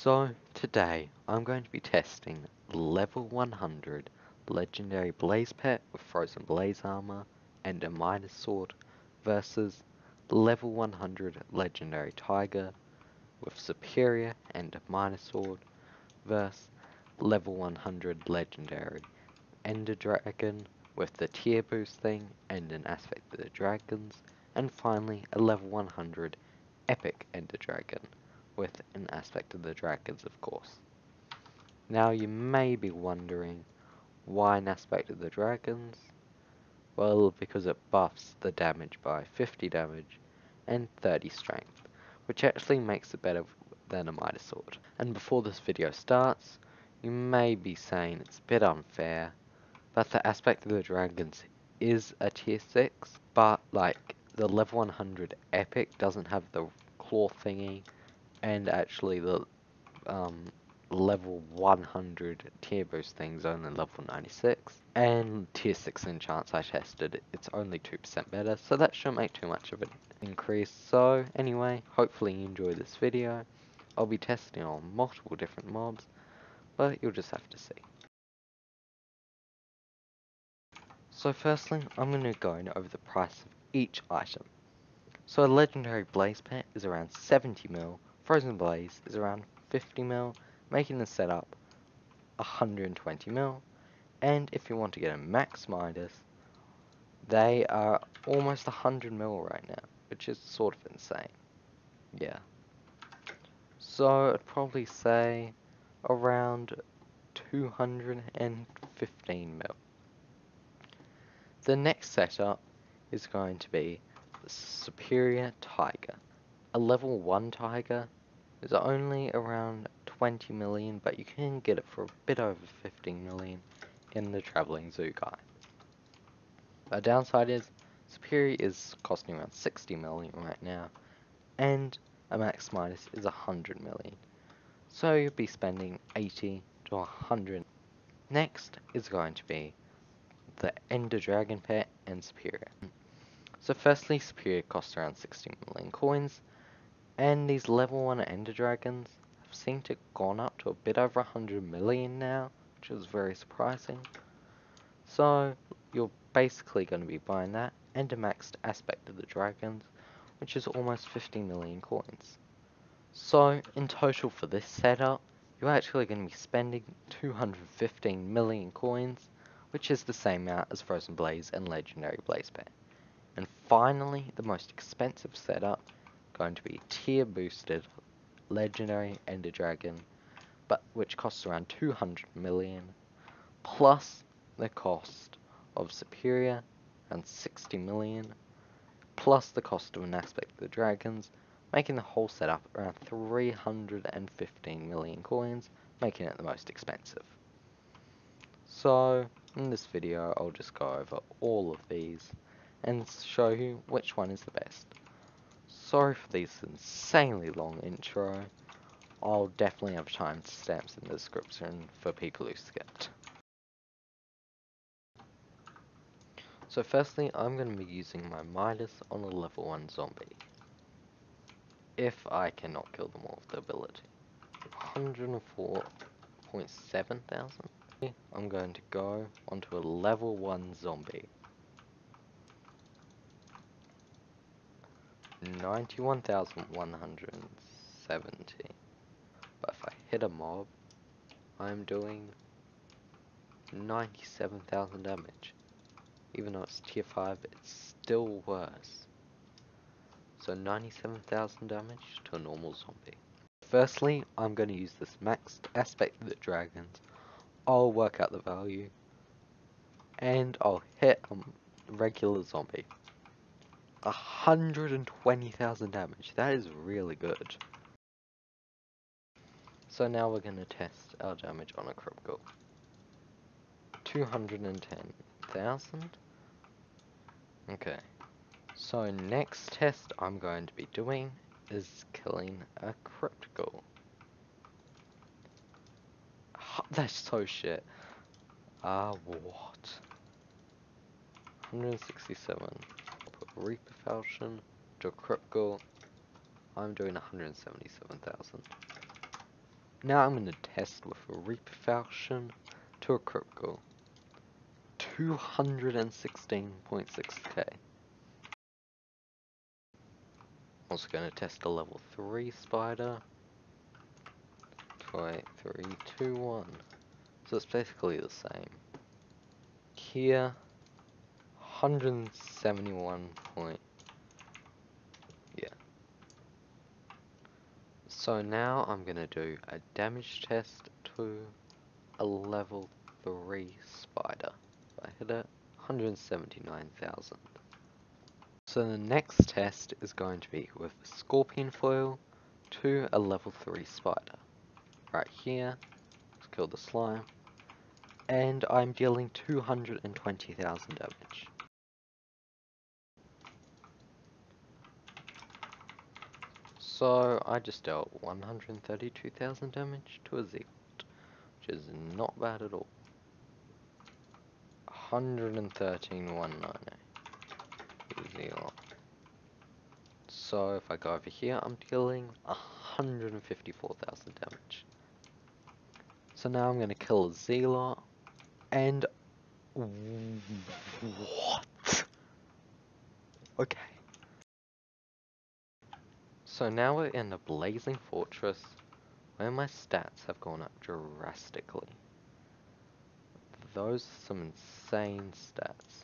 So, today I'm going to be testing level 100 legendary blaze pet with frozen blaze armor and a Midas sword versus level 100 legendary tiger with superior and a Midas sword versus level 100 legendary ender dragon with the tier boost thing and an aspect of the dragons and finally a level 100 epic ender dragon with an aspect of the dragons, of course. Now you may be wondering, why an aspect of the dragons? Well, because it buffs the damage by 50 damage and 30 strength, which actually makes it better than a Midas Sword. And before this video starts, you may be saying it's a bit unfair, but the aspect of the dragons is a tier 6, but like the level 100 epic doesn't have the claw thingy and actually the um, level 100 tier boost thing's only level 96 and tier 6 enchants I tested it's only 2% better so that shouldn't make too much of an increase. So anyway hopefully you enjoy this video. I'll be testing on multiple different mobs but you'll just have to see. So firstly I'm going to go over the price of each item. So a legendary blaze pet is around 70 mil Frozen Blaze is around 50 mil, making the setup 120 mil. And if you want to get a Max Midas, they are almost 100 mil right now, which is sort of insane. Yeah. So I'd probably say around 215 mil. The next setup is going to be the Superior Tiger. A level 1 Tiger is only around 20 million, but you can get it for a bit over 15 million in the Traveling Zoo guide. The downside is, Superior is costing around 60 million right now, and a Max Midas is 100 million. So you'll be spending 80 to 100. Next is going to be the Ender Dragon Pet and Superior. So firstly, Superior costs around 60 million coins, and these level 1 Ender Dragons have seemed to have gone up to a bit over 100 million now, which is very surprising. So, you're basically going to be buying that, a maxed aspect of the Dragons, which is almost 50 million coins. So, in total for this setup, you're actually going to be spending 215 million coins, which is the same amount as Frozen Blaze and Legendary Blaze Pet. And finally, the most expensive setup going to be tier boosted legendary ender dragon but which costs around 200 million plus the cost of superior and 60 million plus the cost of an aspect of the dragons making the whole setup around 315 million coins making it the most expensive. So in this video I'll just go over all of these and show you which one is the best Sorry for this insanely long intro. I'll definitely have timestamps in the description for people who skipped. So firstly, I'm going to be using my Midas on a level 1 zombie. If I cannot kill them all with the ability. 104.7 thousand. I'm going to go onto a level 1 zombie. 91,170. But if I hit a mob, I'm doing 97,000 damage. Even though it's tier 5, it's still worse. So 97,000 damage to a normal zombie. Firstly, I'm going to use this maxed aspect of the dragons. I'll work out the value. And I'll hit a regular zombie. 120,000 damage. That is really good. So now we're going to test our damage on a critical. 210,000. Okay. So next test I'm going to be doing is killing a Cryptghoul. That's so shit. Ah, uh, what? 167. Reaper Falchion, Cryptghoul. I'm doing 177,000. now I'm going to test with a Reaper Falchion to a Critical. 216.6k. Also going to test a level 3 spider. 2, 8, 3, 2, 1. So it's basically the same. Here, 171 point. Yeah. So now I'm going to do a damage test to a level 3 spider. If I hit it, 179,000. So the next test is going to be with Scorpion Foil to a level 3 spider. Right here, let's kill the slime. And I'm dealing 220,000 damage. So I just dealt 132,000 damage to a Zealot, which is not bad at all. 113,190. So if I go over here, I'm dealing 154,000 damage. So now I'm going to kill a Zealot, and... What? Okay. So now we're in a Blazing Fortress, where my stats have gone up drastically. Those are some insane stats.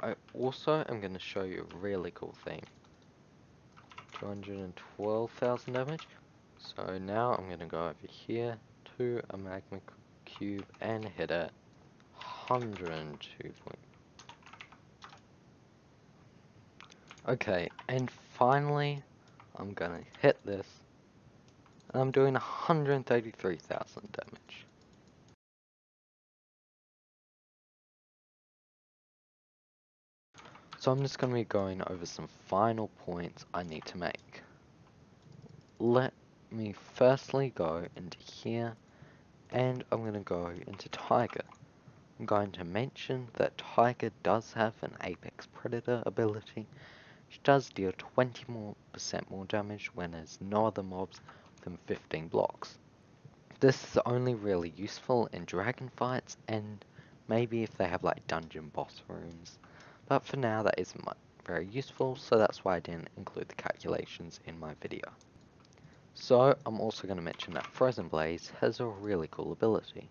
I also am going to show you a really cool thing. 212,000 damage. So now I'm going to go over here to a magma cube and hit it 102 point. Okay, and finally I'm to hit this and I'm doing 133,000 damage. So I'm just going to be going over some final points I need to make. Let me firstly go into here, and I'm going to go into Tiger. I'm going to mention that Tiger does have an Apex Predator ability, which does deal 20% more, more damage when there's no other mobs within 15 blocks. This is only really useful in dragon fights, and maybe if they have like dungeon boss rooms. But for now that isn't very useful, so that's why I didn't include the calculations in my video. So I'm also going to mention that Frozen Blaze has a really cool ability.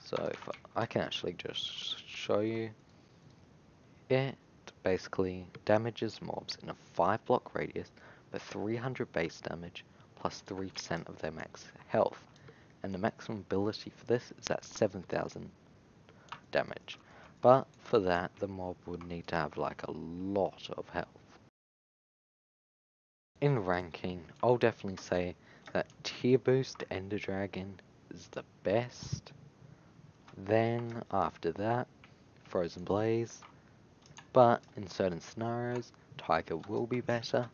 So I can actually just show you, it basically damages mobs in a 5 block radius with 300 base damage plus 3% of their max health. And the maximum ability for this is at 7000 damage. But for that, the mob would need to have like a lot of health. In ranking, I'll definitely say that Tier Boost Ender Dragon is the best. Then, after that, Frozen Blaze. But in certain scenarios, Tiger will be better.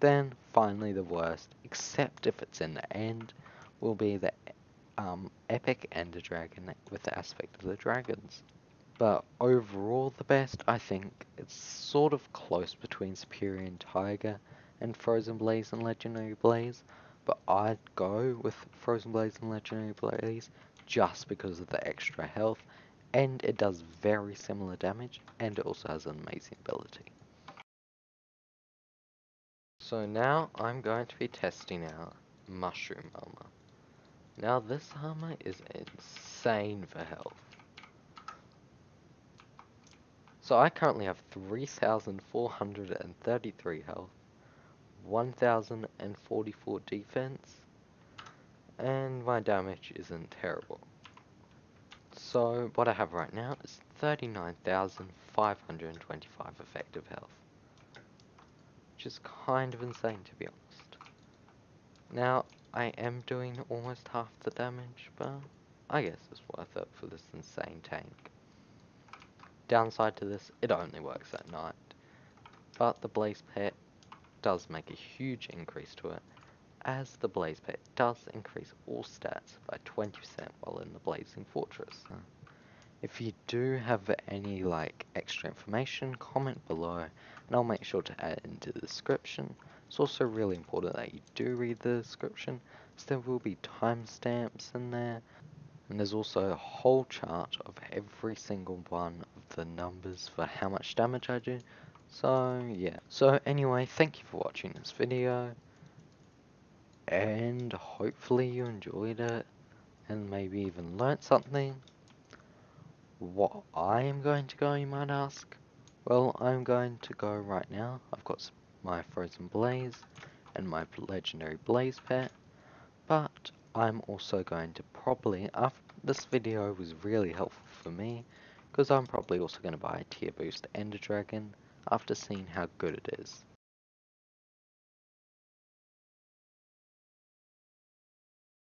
Then, finally the worst, except if it's in the end, will be the um, Epic Ender Dragon with the aspect of the dragons. But overall the best, I think it's sort of close between Superior and Tiger and Frozen Blaze and Legendary Blaze. But I'd go with Frozen Blaze and Legendary Blaze just because of the extra health and it does very similar damage and it also has an amazing ability. So now I'm going to be testing out Mushroom Armor. Now this armor is insane for health. So I currently have 3,433 health, 1,044 defense, and my damage isn't terrible. So what I have right now is 39,525 effective health, which is kind of insane to be honest. Now, I am doing almost half the damage, but I guess it's worth it for this insane tank. Downside to this, it only works at night. But the Blaze Pet does make a huge increase to it, as the Blaze Pet does increase all stats by 20% while in the Blazing Fortress. Hmm. If you do have any like extra information, comment below and I'll make sure to add it into the description. It's also really important that you do read the description So there will be timestamps in there. And there's also a whole chart of every single one of the numbers for how much damage I do. So yeah. So anyway, thank you for watching this video. And hopefully you enjoyed it. And maybe even learnt something. What I am going to go, you might ask? Well, I'm going to go right now. I've got my Frozen Blaze and my Legendary Blaze pet. But I'm also going to probably, after this video was really helpful for me, because I'm probably also going to buy a tier boost Ender Dragon after seeing how good it is.